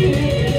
Música